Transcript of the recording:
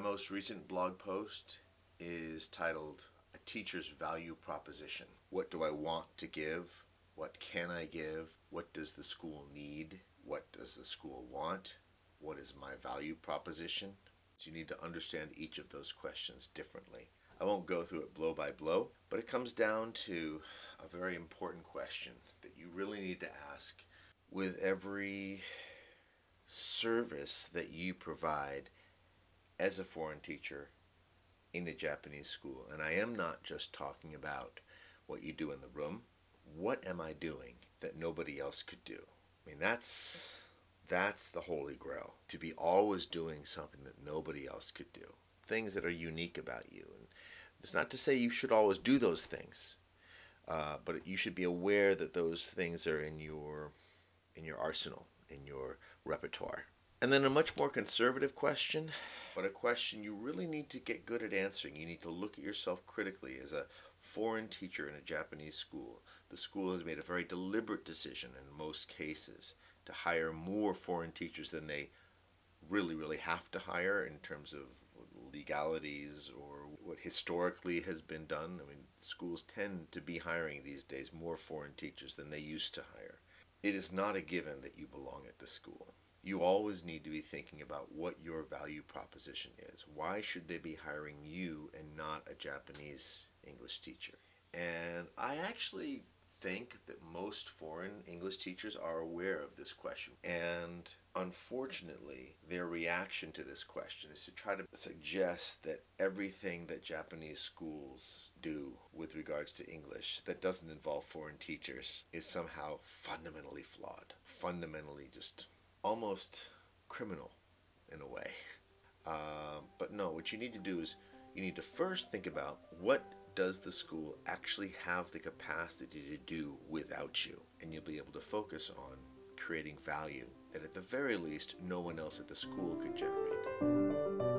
most recent blog post is titled A Teacher's Value Proposition. What do I want to give? What can I give? What does the school need? What does the school want? What is my value proposition? You need to understand each of those questions differently. I won't go through it blow by blow, but it comes down to a very important question that you really need to ask with every service that you provide as a foreign teacher in a Japanese school. And I am not just talking about what you do in the room. What am I doing that nobody else could do? I mean, that's that's the holy grail. To be always doing something that nobody else could do. Things that are unique about you. And it's not to say you should always do those things, uh, but you should be aware that those things are in your in your arsenal, in your repertoire. And then a much more conservative question, but a question you really need to get good at answering. You need to look at yourself critically as a foreign teacher in a Japanese school. The school has made a very deliberate decision in most cases to hire more foreign teachers than they really, really have to hire in terms of legalities or what historically has been done. I mean, schools tend to be hiring these days more foreign teachers than they used to hire. It is not a given that you belong at the school. You always need to be thinking about what your value proposition is. Why should they be hiring you and not a Japanese English teacher? And I actually think that most foreign English teachers are aware of this question. And unfortunately, their reaction to this question is to try to suggest that everything that Japanese schools do with regards to English that doesn't involve foreign teachers is somehow fundamentally flawed, fundamentally just almost criminal in a way. Uh, but no, what you need to do is you need to first think about what does the school actually have the capacity to do without you? And you'll be able to focus on creating value that at the very least no one else at the school could generate.